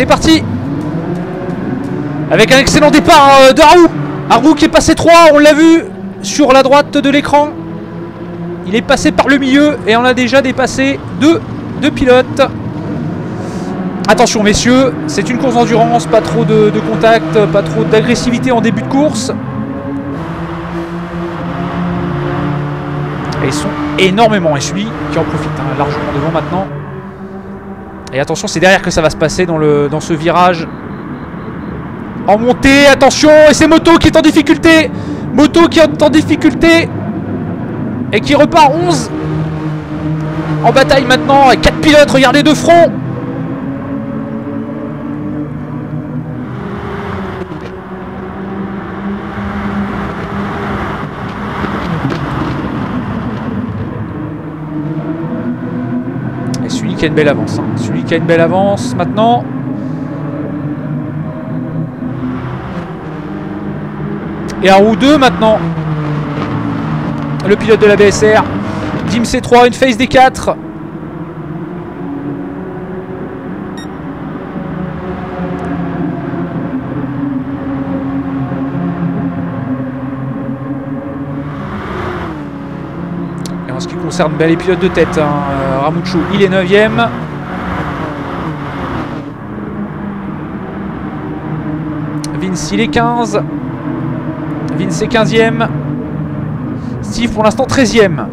C'est parti Avec un excellent départ euh, de Harou Harou qui est passé 3, on l'a vu sur la droite de l'écran. Il est passé par le milieu et on a déjà dépassé deux, deux pilotes. Attention messieurs, c'est une course d'endurance, pas trop de, de contact, pas trop d'agressivité en début de course. Et ils sont énormément et celui qui en profite hein, largement devant maintenant. Et attention, c'est derrière que ça va se passer dans, ce virage. En montée, attention, et c'est Moto qui est en difficulté. Moto qui est en difficulté. Et qui repart 11. En bataille maintenant, avec 4 pilotes, regardez de front. qui a une belle avance. Hein. Celui qui a une belle avance maintenant. Et un roue 2 maintenant. Le pilote de la BSR. Dim C3, une phase D4. Concerne ben, les pilotes de tête, hein, euh, Ramucho il est 9ème. Vince il est 15. Vince est 15ème. Steve pour l'instant 13ème.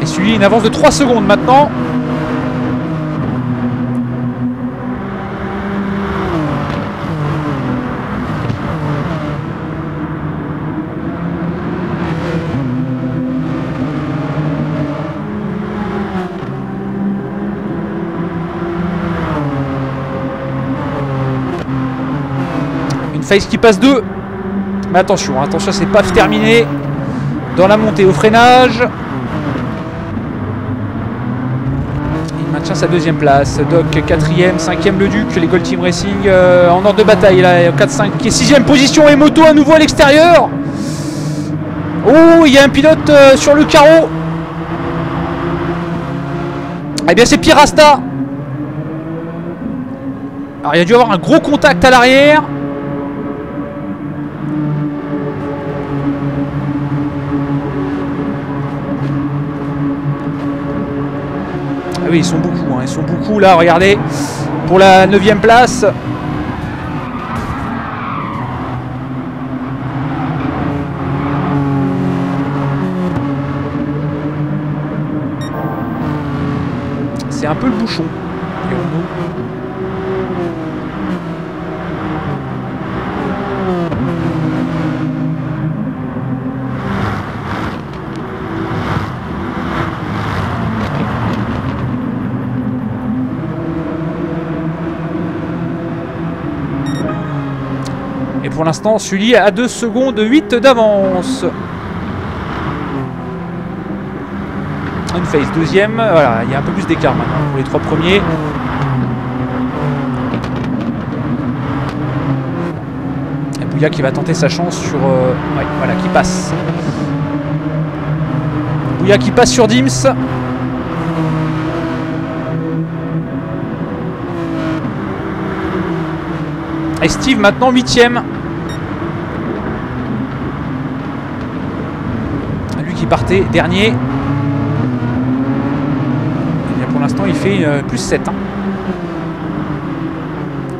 Et celui une avance de 3 secondes maintenant. Face qui passe 2. Mais attention, hein, attention, c'est pas terminé. Dans la montée au freinage. Il maintient sa deuxième place. Doc quatrième, cinquième le Duc. Les Gold Team Racing euh, en ordre de bataille. Là, 4-5 qui est sixième position. Et Moto à nouveau à l'extérieur. Oh, il y a un pilote euh, sur le carreau. Eh bien, c'est Pirasta. Alors, il y a dû avoir un gros contact à l'arrière. Oui, ils sont beaucoup, hein, ils sont beaucoup là, regardez, pour la 9 place. C'est un peu le bouchon. dirons-nous. Et pour l'instant, Sully a 2 secondes 8 d'avance. Une face deuxième. Voilà, il y a un peu plus d'écart maintenant pour les trois premiers. Et Bouya qui va tenter sa chance sur... euh, ouais, voilà, qui passe. Bouya qui passe sur Dims. Et Steve maintenant huitième. Lui qui partait dernier. Et bien pour l'instant il fait euh, plus 7. hein.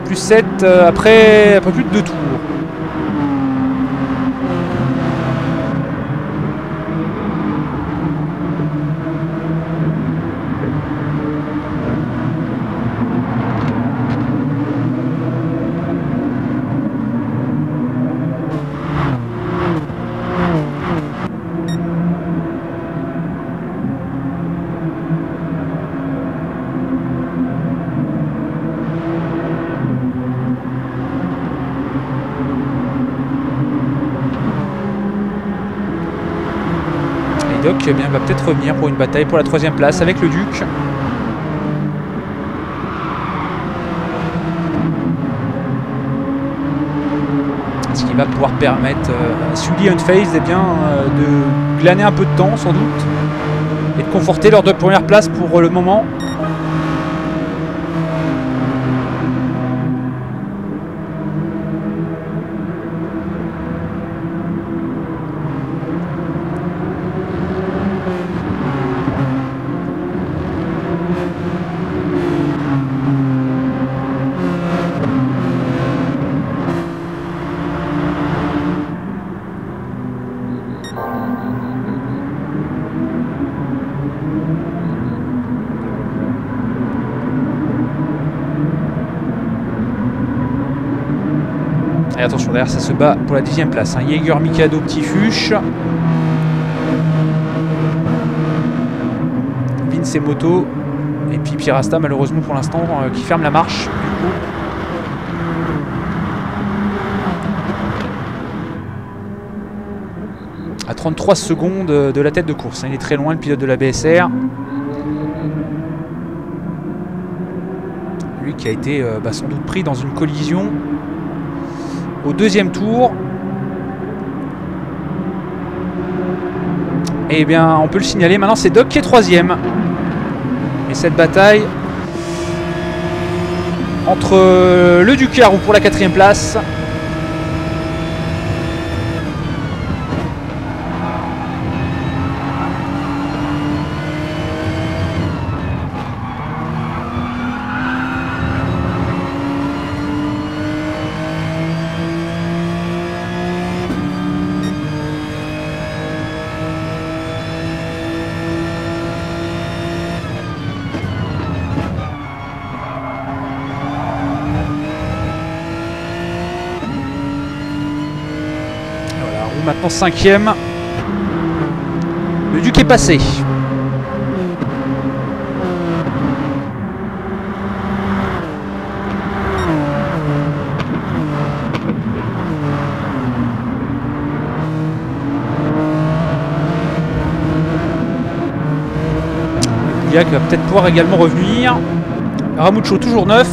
Plus 7 euh, après plus de deux tours. Et Doc eh bien, va peut-être revenir pour une bataille pour la troisième place avec le Duc. Ce qui va pouvoir permettre à Sully Unfazed eh bien, euh, de glaner un peu de temps sans doute et de conforter leurs deux premières places pour le moment. Ça se bat pour la dixième place. Hein. Jaeger, Mikado, Petit Fuche. Vince et Moto. Et puis Pirasta, malheureusement pour l'instant, euh, qui ferme la marche. À 33 secondes de la tête de course. Il est très loin, le pilote de la BSR. Lui qui a été euh, bah, sans doute pris dans une collision au deuxième tour. Et bien, on peut le signaler. Maintenant, c'est Doc qui est troisième. Et cette bataille entre le Ducarou pour la quatrième place. Cinquième. Le Duc est passé. Bouillac va peut-être pouvoir également revenir. Ramucho toujours neuf.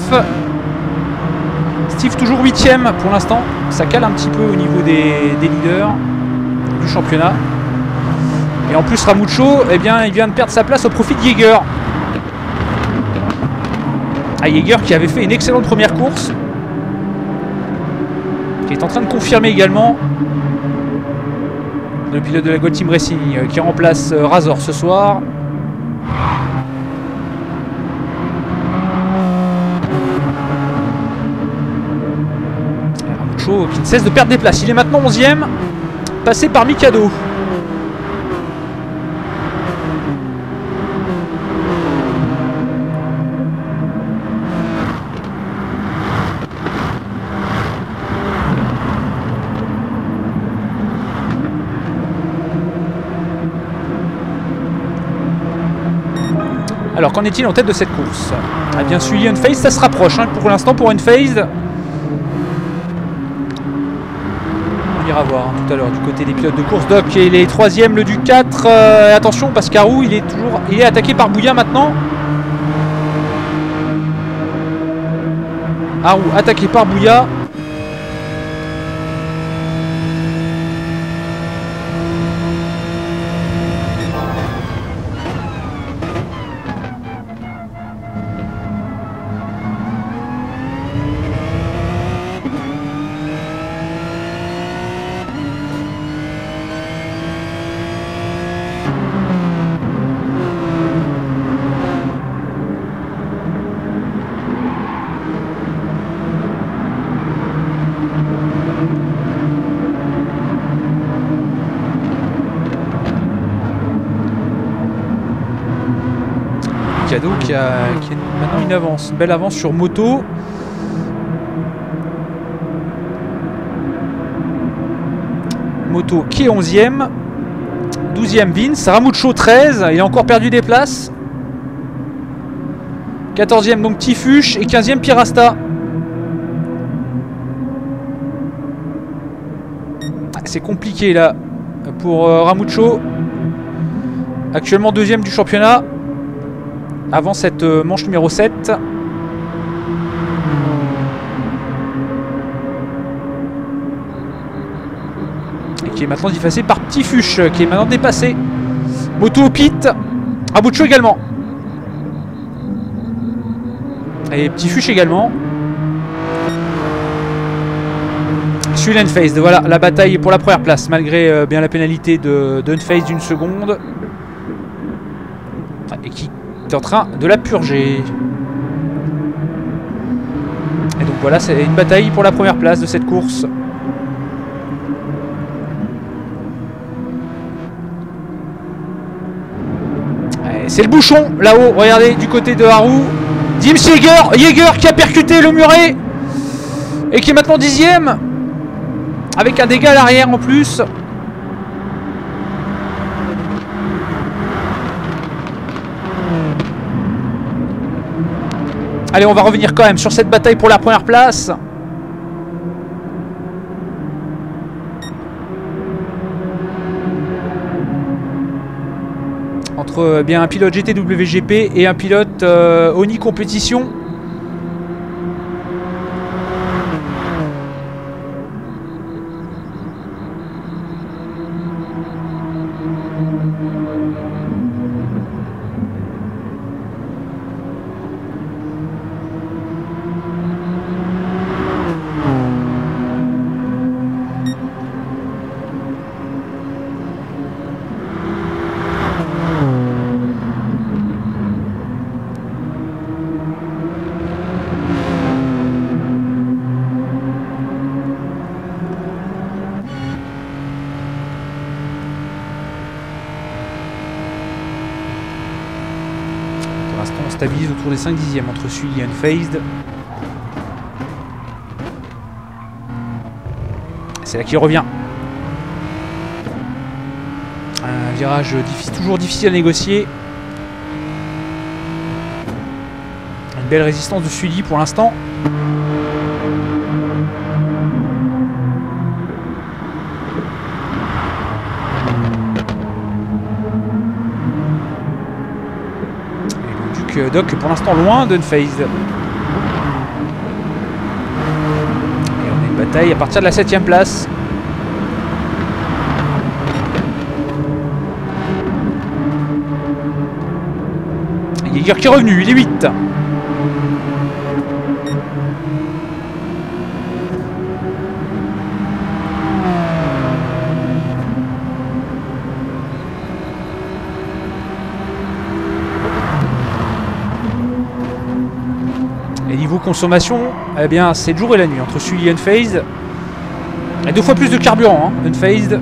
Steve toujours huitième pour l'instant. Ça cale un petit peu au niveau des leaders championnat. Et en plus Ramucho, eh bien, il vient de perdre sa place au profit de Jaeger. Ah, Jaeger qui avait fait une excellente première course. Qui est en train de confirmer également le pilote de la Gold Team Racing euh, qui remplace euh, Razor ce soir. Ramucho qui ne cesse de perdre des places. Il est maintenant 11ème, passé par Mikado. Alors qu'en est-il en tête de cette course? Ah bien suivi Unfazed, ça se rapproche hein, pour l'instant pour Unfazed. Ira voir hein, tout à l'heure du côté des pilotes de course. Doc il est troisième, le du 4. Euh, attention parce qu'Arou il est toujours il est attaqué par Bouya maintenant. Arou attaqué par Bouya. Qui a, maintenant une avance, une belle avance sur moto. Moto qui est 11ème. 12ème Vince. Ramucho 13. Il a encore perdu des places. 14ème donc Tifuche et 15ème Pirasta. Ah, C'est compliqué là pour euh, Ramucho. Actuellement deuxième du championnat avant cette euh, manche numéro 7. Et qui est maintenant effacé par Petit qui est maintenant dépassé. Moto au pit. Abucho également. Et Petit Fuche également. Celui Unfazed, voilà la bataille pour la première place, malgré euh, bien la pénalité de, de d'une seconde. Et qui en train de la purger. Et donc voilà, c'est une bataille pour la première place de cette course. C'est le bouchon là-haut, regardez du côté de Haru. Dim Jaeger, Jaeger qui a percuté le muret et qui est maintenant dixième. Avec un dégât à l'arrière en plus. Allez, on va revenir quand même sur cette bataille pour la première place. Entre euh, bien un pilote GTWGP et un pilote euh, Oni Compétition. Stabilise autour des 5 dixièmes entre Sully et Unfazed. C'est là qu'il revient. Un virage difficile, toujours difficile à négocier. Une belle résistance de Sully pour l'instant. Doc pour l'instant loin d'Unfazed. Et on a une bataille à partir de la 7ème place. Jaeger qui est revenu, il est 8. Consommation, eh bien c'est le jour et la nuit entre Sully et Unfazed. Et deux fois plus de carburant, hein, Unfazed.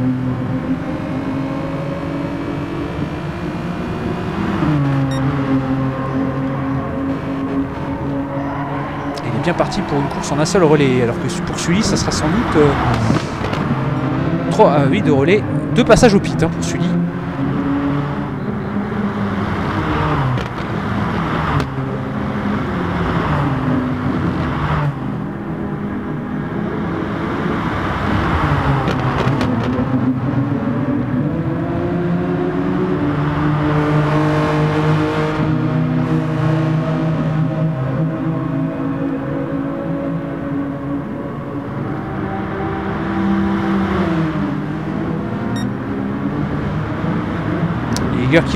Il est bien parti pour une course en un seul relais, alors que pour Sully, ça sera sans doute euh, 3, oui, de relais, deux passages au pit hein, pour Sully.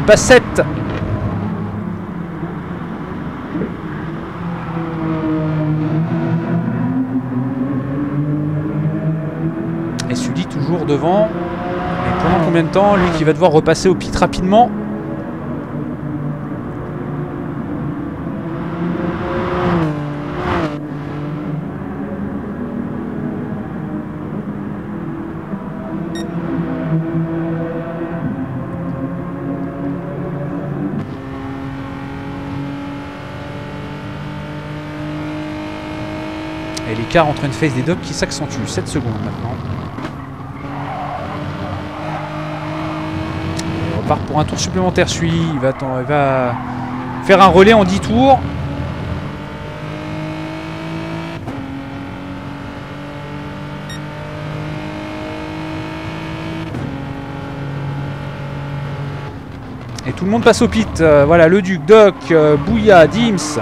Passe 7. Et Sully toujours devant. Mais pendant combien de temps Lui qui va devoir repasser au pit rapidement? Et l'écart entre une phase des docks qui s'accentue. 7 secondes maintenant. On repart pour un tour supplémentaire. Sully, il va, il va faire un relais en 10 tours. Et tout le monde passe au pit. Euh, voilà, le Duc, Doc, euh, Dims.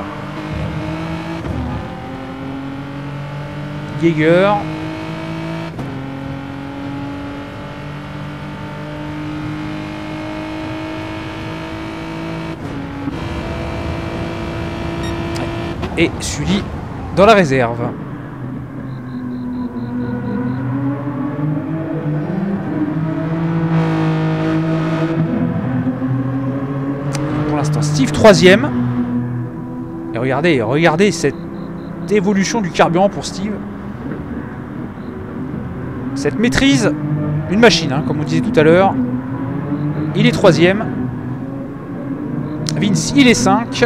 Et Sully dans la réserve. Pour l'instant, Steve troisième. Et regardez, regardez cette évolution du carburant pour Steve. Cette maîtrise, une machine, hein, comme on disait tout à l'heure. Il est troisième. Vince, il est 5.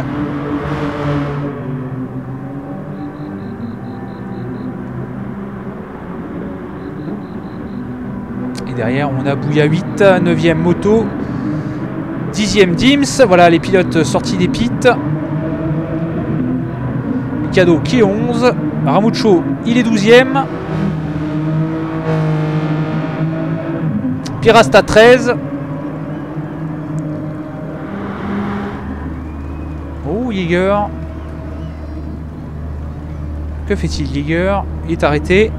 Et derrière, on a Bouya 8, 9ème moto, 10ème Dims. Voilà les pilotes sortis des pits. Mikado qui est 11. Ramucho, il est 12ème. Pirasta 13. Oh, Jäger. Que fait-il, Jäger Il est arrêté.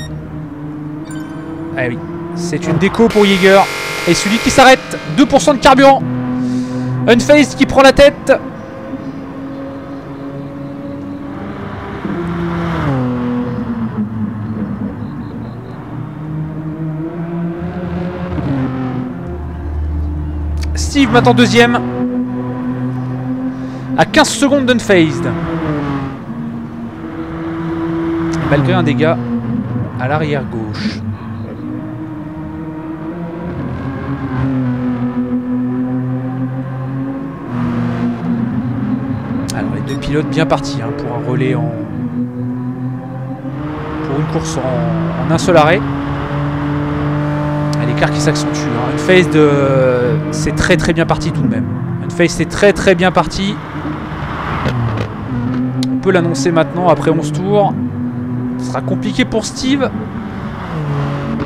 Ah oui, c'est une déco pour Jäger. Et celui qui s'arrête, 2% de carburant. Unfaced qui prend la tête. Maintenant deuxième. À 15 secondes d'Unfazed. Malgré un dégât à l'arrière gauche. Alors les deux pilotes bien partis hein, pour un relais en... Pour une course en un seul arrêt. L'écart qui s'accentue. Hein. Une phase de... C'est très très bien parti tout de même. Une phase c'est très très bien parti. On peut l'annoncer maintenant après 11 tours. Ce sera compliqué pour Steve.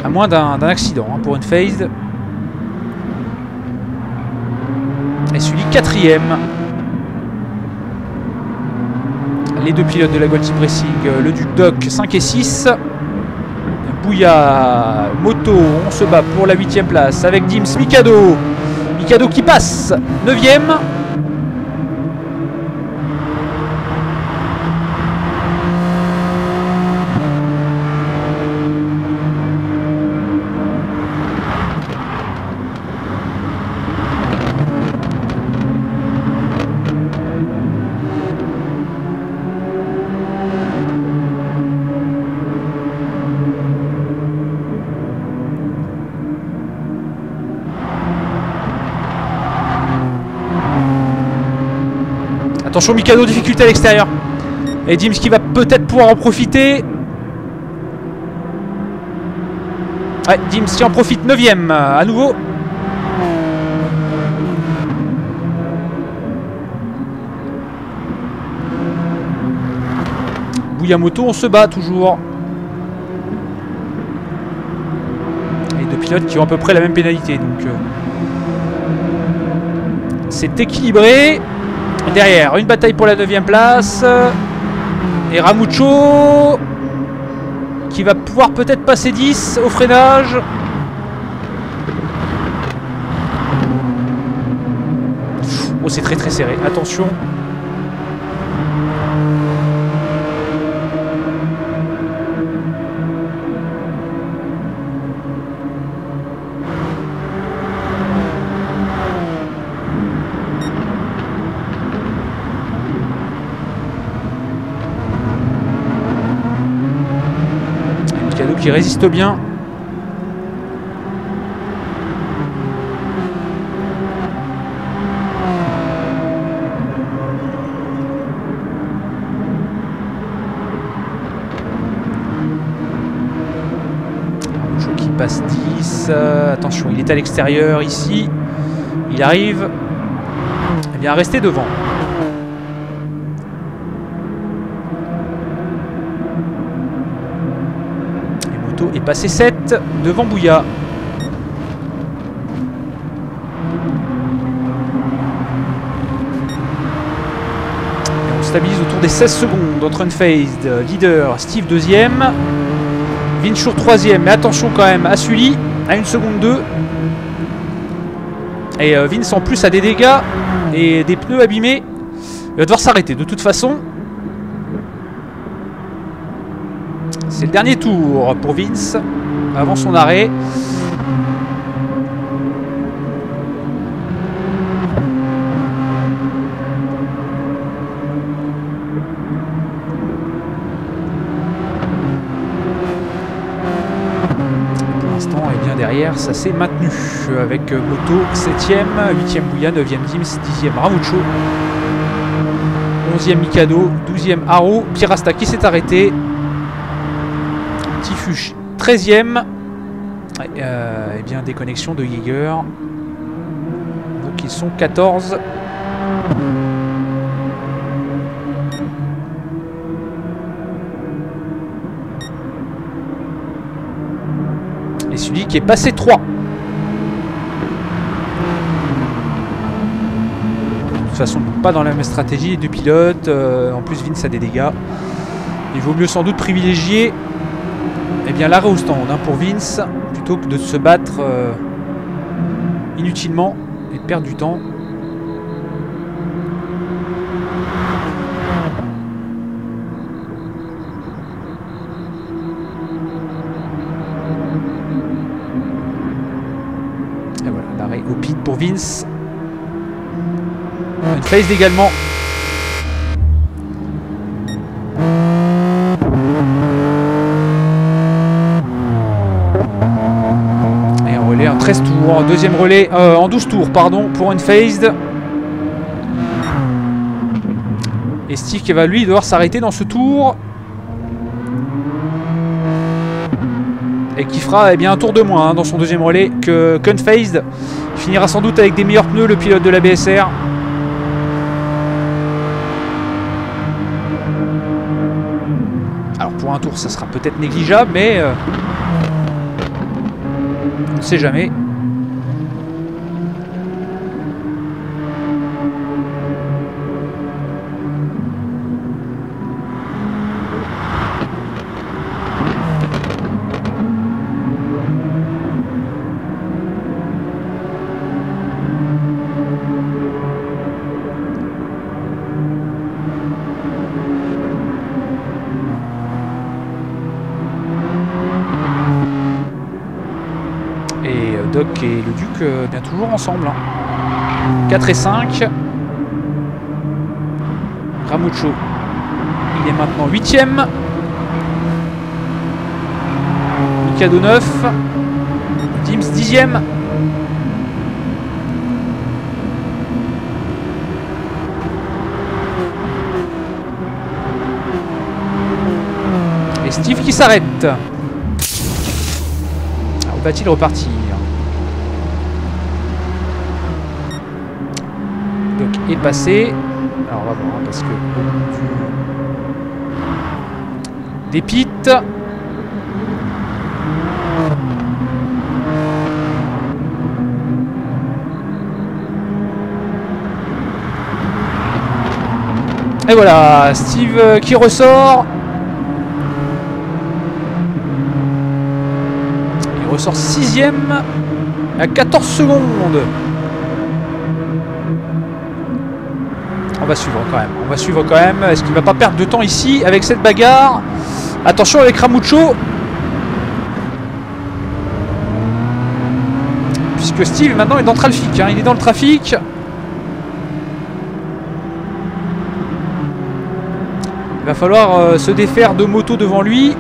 À moins d'un accident hein, pour phase. Et celui quatrième. Les deux pilotes de la Gold Racing, euh, le Duc Doc 5 et 6. Bouya, Moto, on se bat pour la 8 place avec Dims Mikado. Mikado qui passe, 9ème. Attention Mikado, difficulté à l'extérieur. Et Dims qui va peut-être pouvoir en profiter. Ouais, Dims qui en profite 9ème à nouveau. Bouyamoto, on se bat toujours. Les deux pilotes qui ont à peu près la même pénalité. Donc, euh, c'est équilibré. Derrière, une bataille pour la 9 place. Et Ramucho qui va pouvoir peut-être passer 10 au freinage. Oh, c'est très très serré. Attention. Qui résiste bien. qui passe 10. Euh, attention, il est à l'extérieur ici. Il arrive. Eh bien, rester devant. Est passé 7 devant Bouya. on stabilise autour des 16 secondes entre Unfazed, leader, Steve deuxième, Vinchour troisième, mais attention quand même à Sully, à 1 seconde 2. Et euh, Vince en plus a des dégâts et des pneus abîmés. Il va devoir s'arrêter de toute façon. C'est le dernier tour pour Vince avant son arrêt. Pour l'instant, bien derrière, ça s'est maintenu avec Moto 7ème, 8ème Bouya, 9ème Dims, 10ème Ramucho, 11ème Mikado, 12ème Haro, Pirasta qui s'est arrêté, 13e. Ouais, euh, et bien déconnexion de Jaeger. Donc ils sont 14. Et celui qui est passé 3. De toute façon, pas dans la même stratégie, les deux pilotes. euh, en plus, Vince a des dégâts. Il vaut mieux sans doute privilégier eh bien, l'arrêt au stand hein, pour Vince plutôt que de se battre euh, inutilement et de perdre du temps. Et voilà, l'arrêt au pit pour Vince. Une phase également. 13 tours. Deuxième relais euh, en 12 tours, pardon, pour une. Et Steve qui va lui devoir s'arrêter dans ce tour. Et qui fera eh bien, un tour de moins hein, dans son deuxième relais que. Il finira sans doute avec des meilleurs pneus, le pilote de la BSR. Alors pour un tour, ça sera peut-être négligeable, mais euh, sait jamais. Et le Duc, euh, bien toujours ensemble. hein. 4 et 5. Ramucho, il est maintenant 8ème. Mikado 9. Dims 10ème. Et Steve qui s'arrête. Va-t-il repartir Donc est passé. Alors on va voir hein, parce que des pits. Et voilà, Steve euh, qui ressort. Il ressort sixième à 14 secondes. On va suivre quand même. On va suivre quand même. Est-ce qu'il va pas perdre de temps ici avec cette bagarre? Attention avec Ramucho. Puisque Steve maintenant est dans le trafic. hein. Il est dans le trafic. Il va falloir euh, se défaire de motos devant lui.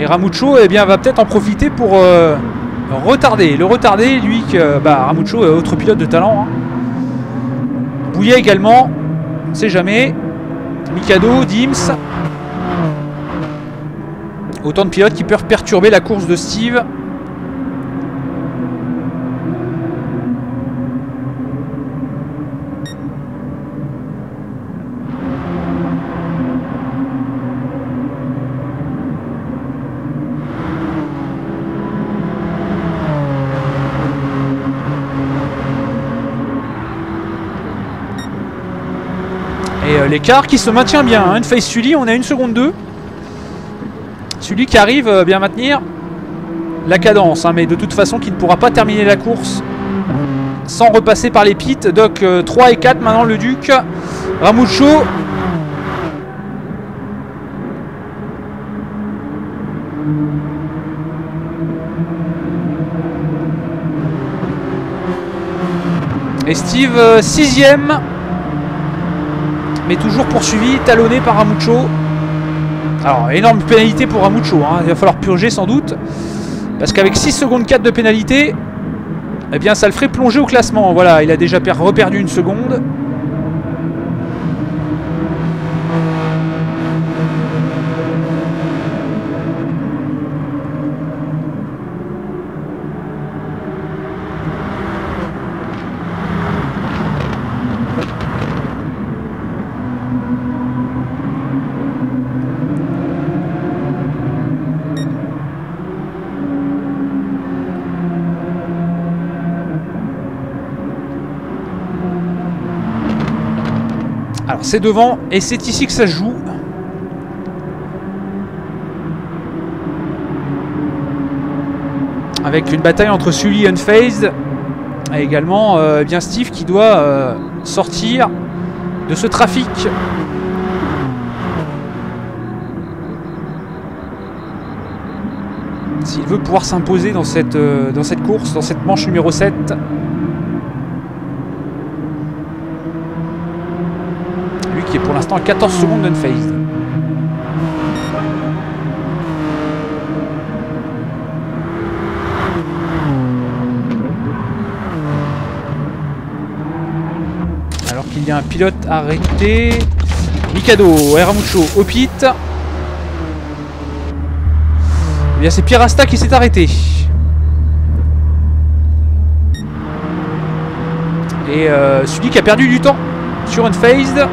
Et Ramucho eh bien, va peut-être en profiter pour euh, retarder. Le retarder, lui, que bah, Ramucho autre pilote de talent. hein. Également, on sait jamais. Mikado, Dims. Autant de pilotes qui peuvent perturber la course de Steve. L'écart qui se maintient bien. Hein. Une face Sully, on a une seconde 2. Celui qui arrive euh, bien maintenir la cadence, hein, mais de toute façon qui ne pourra pas terminer la course sans repasser par les pits. Euh, 3 et 4 maintenant le Duc. Ramucho. Et Steve 6ème. Mais toujours poursuivi, talonné par Ramucho. Alors, énorme pénalité pour Ramucho. hein. Il va falloir purger sans doute. Parce qu'avec 6 secondes 4 de pénalité, eh bien, ça le ferait plonger au classement. Voilà, il a déjà per- reperdu une seconde. C'est devant et c'est ici que ça se joue. Avec une bataille entre Sully et Unfazed. Et également euh, eh bien Steve qui doit euh, sortir de ce trafic. S'il veut pouvoir s'imposer dans euh, dans cette course, dans cette manche numéro 7. Lui qui est pour l'instant à 14 secondes d'Unfazed. Alors qu'il y a un pilote arrêté. Mikado, Eramucho au pit. Bien c'est Pierrasta qui s'est arrêté. Et euh, celui qui a perdu du temps sur Unfazed.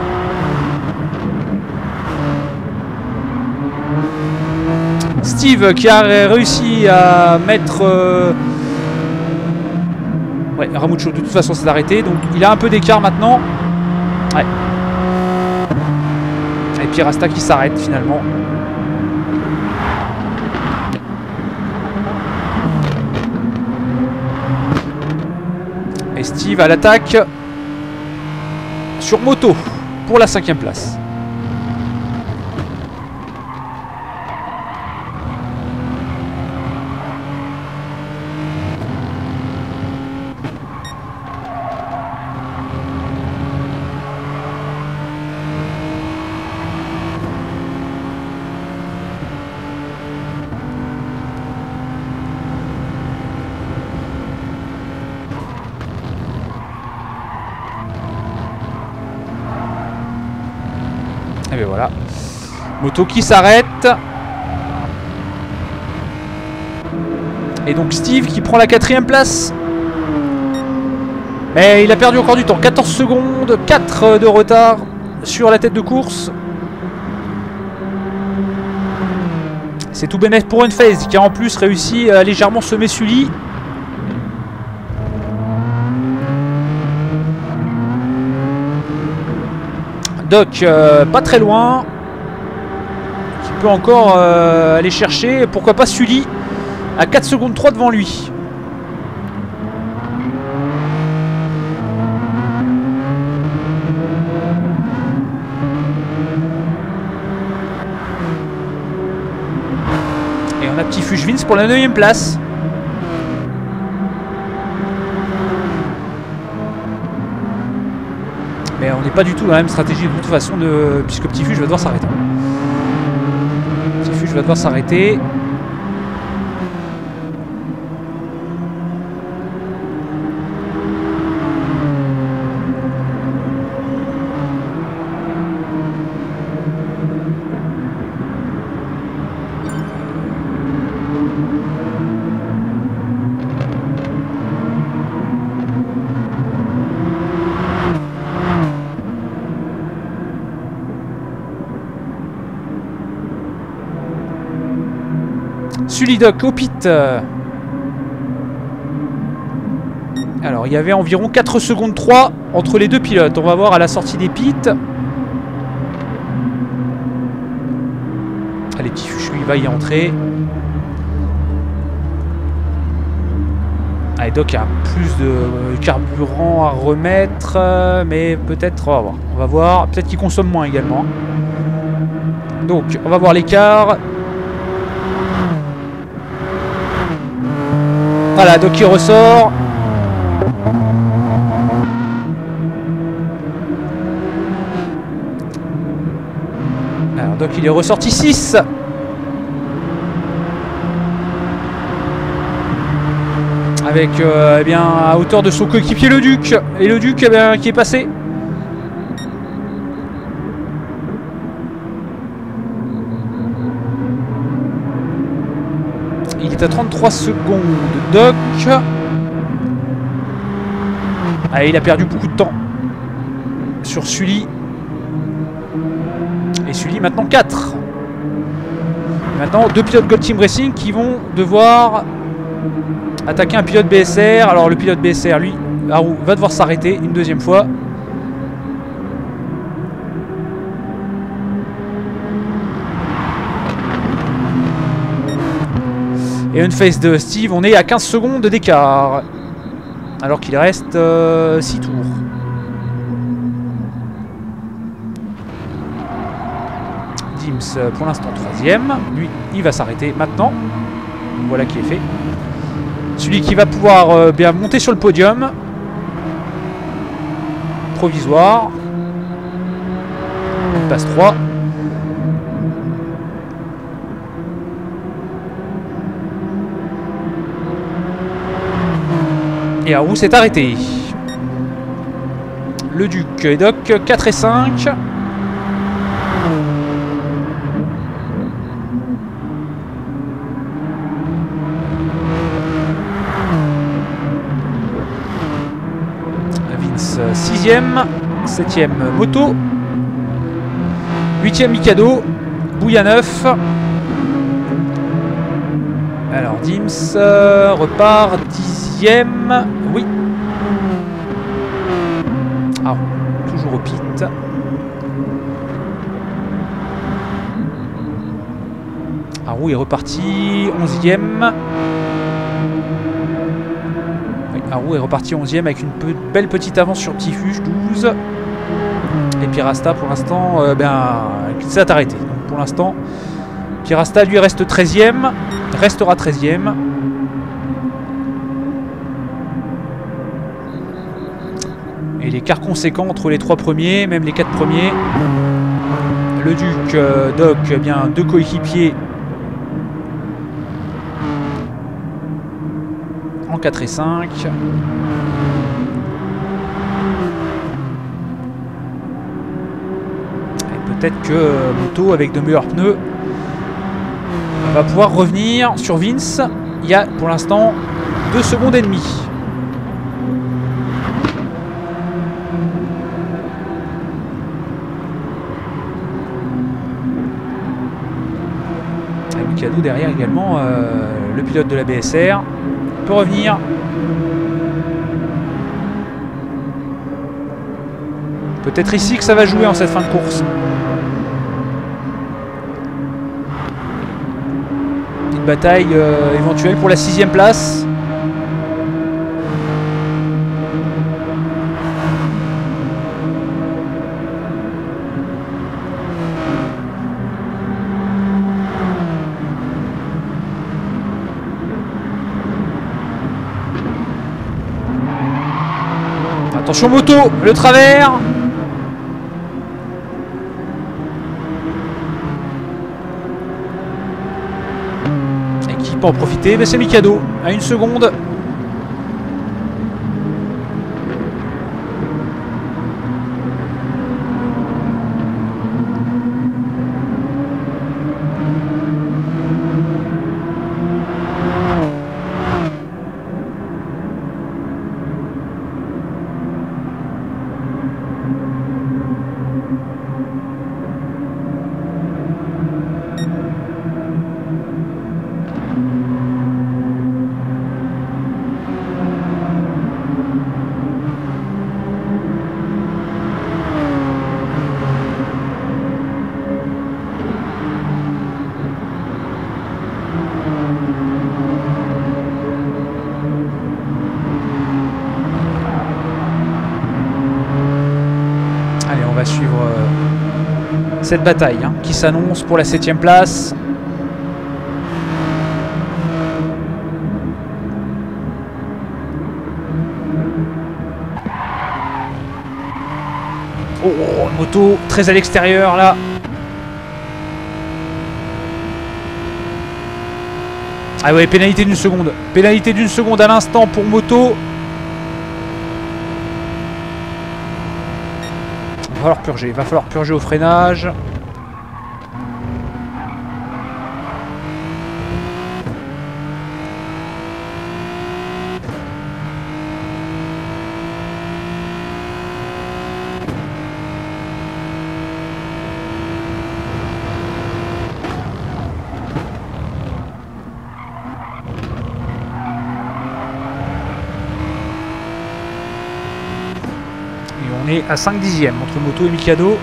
Steve qui a réussi à mettre... euh, Ouais, Ramucho de toute façon s'est arrêté, donc il a un peu d'écart maintenant. Ouais. Et puis Rasta qui s'arrête finalement. Et Steve à l'attaque sur moto pour la cinquième place. Voilà. Moto qui s'arrête. Et donc Steve qui prend la quatrième place. Mais il a perdu encore du temps. 14 secondes, 4 de retard sur la tête de course. C'est tout bénéf pour une phase qui a en plus réussi à légèrement semer Sully. Doc, euh, pas très loin. Qui peut encore euh, aller chercher. Pourquoi pas Sully? À 4 secondes 3 devant lui. Et on a petit Fuchvins pour la 9ème place. Mais on n'est pas du tout dans la même stratégie de toute façon de. Puisque Petit Fuge va devoir s'arrêter. Petit Fuge va devoir s'arrêter. Sulidoc au pit. Alors, il y avait environ 4 secondes 3 entre les deux pilotes. On va voir à la sortie des pits. Allez, petit Fuchu, il va y entrer. Allez, Doc a plus de carburant à remettre. euh, Mais peut-être, on va voir. On va voir. Peut-être qu'il consomme moins également. Donc, on va voir l'écart. Voilà, Doc qui ressort. Alors Doc il est ressorti 6. Avec euh, eh bien à hauteur de son coéquipier le Duc. Et le Duc eh bien, qui est passé. À 33 secondes. Doc. Ah, il a perdu beaucoup de temps sur Sully. Et Sully maintenant 4. Maintenant deux pilotes Gold Team Racing qui vont devoir attaquer un pilote BSR. Alors le pilote BSR lui, Haru, va devoir s'arrêter une deuxième fois. Et une face de Steve, on est à 15 secondes d'écart. Alors qu'il reste 6 euh, tours. Dims euh, pour l'instant troisième. Lui, il va s'arrêter maintenant. Voilà qui est fait. Celui qui va pouvoir euh, bien monter sur le podium. Provisoire. Il passe 3. Et Arou s'est arrêté. Le Duc et Doc 4 et 5. Vince 6ème, 7ème Moto, 8ème Mikado, Bouya 9. Alors Dims euh, repart 10ème. Oui. Ah, toujours au pit. Arou est reparti 11ème. Oui, Arou est reparti 11ème avec une belle petite avance sur Tifuge, 12. Et Pirasta pour l'instant euh, ben, s'est arrêté. Donc, pour l'instant, Pirasta lui reste 13ème, restera 13ème. Conséquent entre les trois premiers, même les quatre premiers. Le Duc, euh, Doc, eh bien deux coéquipiers en 4 et 5. Et peut-être que Moto, avec de meilleurs pneus, va pouvoir revenir sur Vince. Il y a pour l'instant 2 secondes et demie. Mikado derrière également euh, le pilote de la BSR peut revenir. Peut-être ici que ça va jouer en cette fin de course. Une bataille euh, éventuelle pour la sixième place Moto, le travers. Et qui peut en profiter Mais c'est Mikado, à une seconde. Cette bataille hein, qui s'annonce pour la 7 place. Oh, moto très à l'extérieur là. Ah ouais, pénalité d'une seconde. Pénalité d'une seconde à l'instant pour moto. Va falloir purger, il va falloir purger au freinage. À 5 dixièmes entre Moto et Mikado.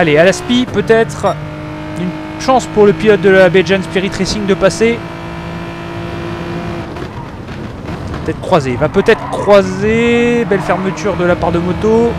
Allez, à la SPI, peut-être une chance pour le pilote de la Belgian Spirit Racing de passer. Peut-être croiser. Il va peut-être croiser. Belle fermeture de la part de moto.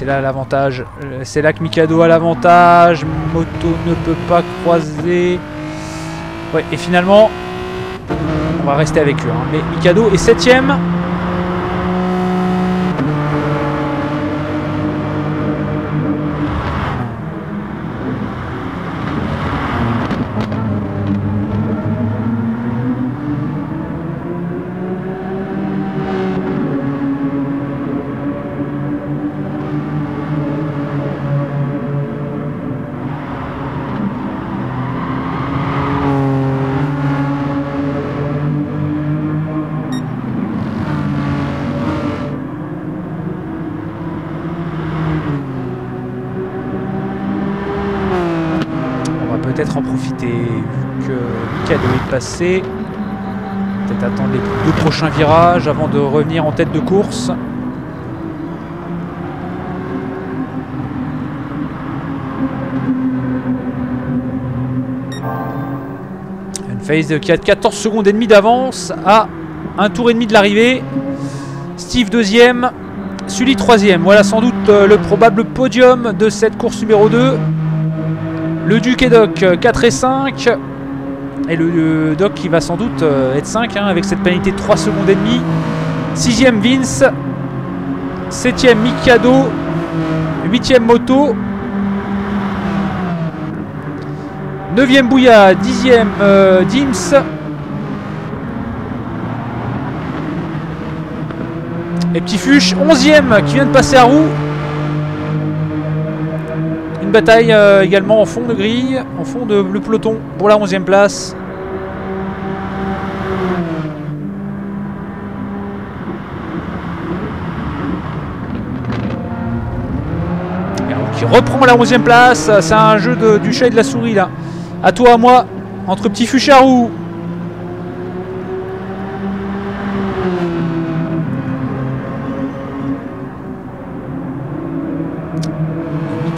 C'est là l'avantage. Euh, c'est là que Mikado a l'avantage. Moto ne peut pas croiser. Et finalement, on va rester avec eux. Hein. Mais Mikado est septième. Peut-être attendre les deux prochains virages avant de revenir en tête de course. Une phase qui a 14 secondes et demie d'avance à un tour et demi de l'arrivée. Steve deuxième, Sully troisième. Voilà sans doute euh, le probable podium de cette course numéro 2. Le Duc et Doc 4 et 5. Et le, Doc qui va sans doute euh, être 5 hein, avec cette pénalité de 3 secondes et demie. 6ème Vince. 7ème Mikado. 8ème Moto. 9ème Bouya. 10ème euh, Dims. Et Petit Fuche. 11ème qui vient de passer à roue bataille euh, également en fond de grille, en fond de le peloton pour la 11e place. qui reprend la 11e place. C'est un jeu de, du chat et de la souris là. À toi, à moi, entre Petit Fucharou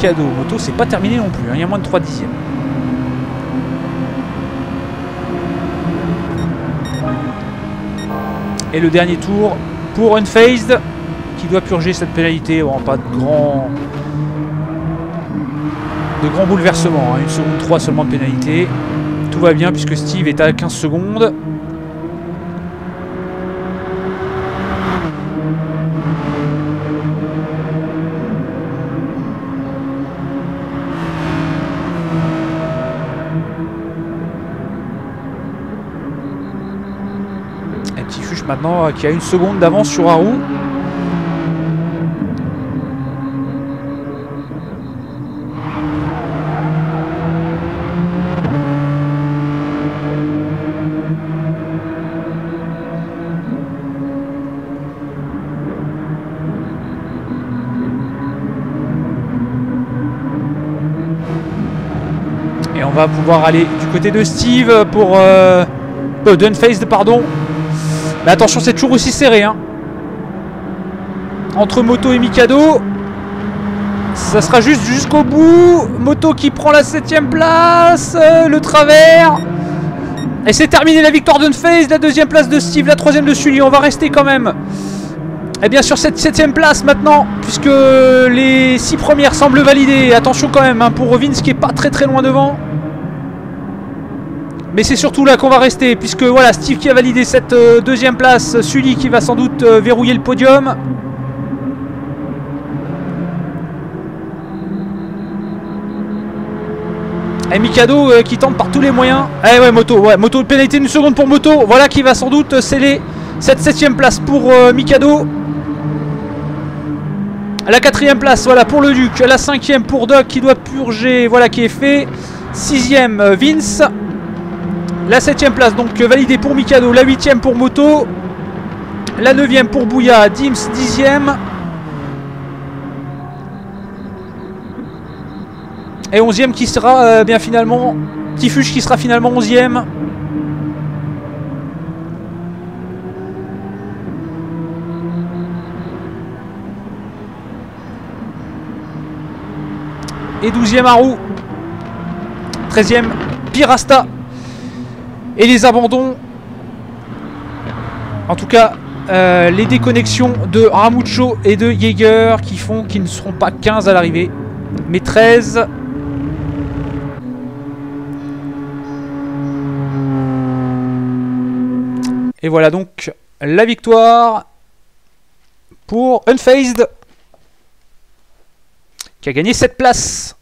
cadeau. Moto, c'est pas terminé non plus. Hein. Il y a moins de 3 dixièmes. Et le dernier tour pour Unfazed qui doit purger cette pénalité. Bon, pas de grand de grands. Hein. Une seconde 3 seulement de pénalité. Tout va bien puisque Steve est à 15 secondes. Maintenant euh, qui a une seconde d'avance sur Haru. Et on va pouvoir aller du côté de Steve pour... Euh, euh Dunfaced, pardon, mais attention, c'est toujours aussi serré. Hein. Entre Moto et Mikado. Ça sera juste jusqu'au bout. Moto qui prend la 7 place. Euh, le travers. Et c'est terminé la victoire d'Unface. La deuxième place de Steve. La troisième de Sully. On va rester quand même. Et bien sûr cette septième place maintenant. Puisque les six premières semblent validées. Attention quand même hein, pour Vince qui est pas très très loin devant. Mais c'est surtout là qu'on va rester, puisque voilà, Steve qui a validé cette euh, deuxième place, Sully qui va sans doute euh, verrouiller le podium. Et Mikado euh, qui tente par tous les moyens. Eh ouais, moto, ouais, moto de pénalité, une seconde pour moto. Voilà qui va sans doute sceller cette septième place pour Mikado. La quatrième place, voilà, pour le Duc. La cinquième pour Doc qui doit purger, voilà qui est fait. Sixième, Vince. La 7 place donc validée pour Mikado. La 8 pour Moto. La 9 pour Bouya. Dims 10 e Et 11ème qui sera euh, bien finalement. Tifuge qui sera finalement 11ème. Et 12ème Haru. 13ème Pirasta. Et les abandons. En tout cas, euh, les déconnexions de Ramucho et de Jaeger qui font qu'ils ne seront pas 15 à l'arrivée, mais 13. Et voilà donc la victoire pour Unfazed qui a gagné cette place.